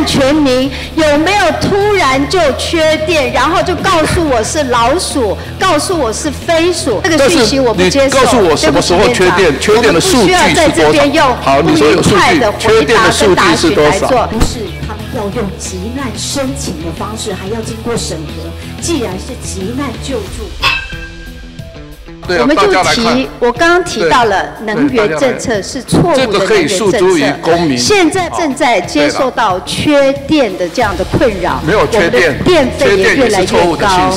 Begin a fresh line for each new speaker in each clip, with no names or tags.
看全民有没有突然就缺电，然后就告诉我是老鼠，告诉我是飞鼠，这个讯息我不接受。
告诉我什么时候缺电，缺电的数据是多少？好，你说有数据，缺电的数据是多少？
不是，他们要用急难申请的方式，还要经过审核。既然是急难救助。
我们就提，我刚刚提到了能源政策是错误的能源政策。现在正在接受到缺电的这样的困扰，
没有缺电，
电费也越来越高，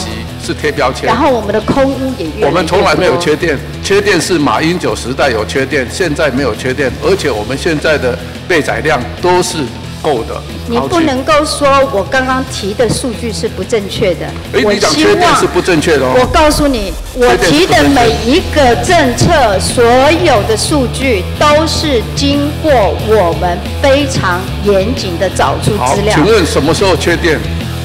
是贴标签。
然后我们的空屋也越来越
我们从来没有缺电，缺电是马英九时代有缺电，现在没有缺电，而且我们现在的备载量都是。够的，
你不能够说我刚刚提的数据是不正确的。
哎，你讲缺电是不正确的哦。
我告诉你，我提的每一个政策，所有的数据都是经过我们非常严谨的找出资料。
请问什么时候缺电？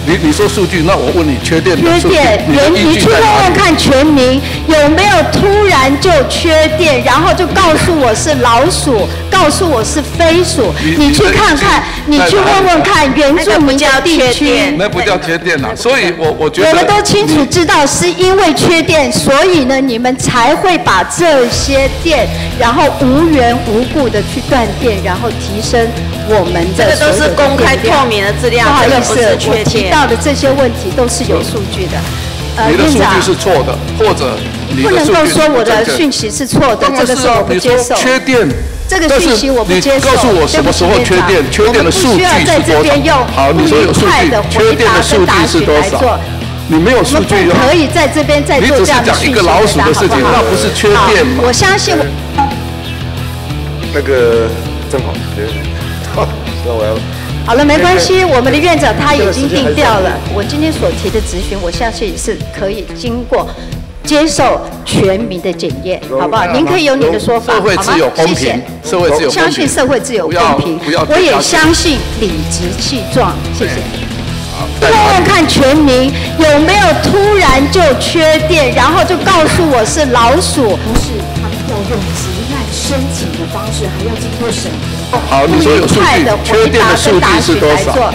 你你说数据，那我问你缺电的数据，
你去问问看全民有没有突然就缺电，然后就告诉我是老鼠，告诉我是飞鼠，你去看看，你去问问看原住民的地区，
那不叫缺电了。所以我我觉得
我们都清楚知道是因为缺电，所以呢你们才会把这些电，然后无缘无故的去断电，然后提升我们的
这个都是公开透明的资料，
不好意思，我提到的这些问题都是有数据的。
呃，院长是错的，或者你
不能够说我的讯息是错的，这个是我不接受。
缺电，
这个讯息我不接受。
告诉我什么时候缺电？缺电的数据是多少？好，你说有数据，缺电的数据是多少？你没有数据，
可以在这边再做这样的讯息，
老鼠的事情，那不是缺电吗？
我相信。
那个正好，那我要。
好了，没关系，我们的院长他已经定调了。我今天所提的咨询，我相信是可以经过接受全民的检验，好不好？您可以有你的说法，好吗？谢谢。
社会自由
相信社会自有公平，我也相信理直气壮。谢谢。问问看全民有没有突然就缺电，然后就告诉我是老鼠？
不是，他们要用急难申请的方式，还要经过审核。
好，你说有数据，缺电的数据是多少？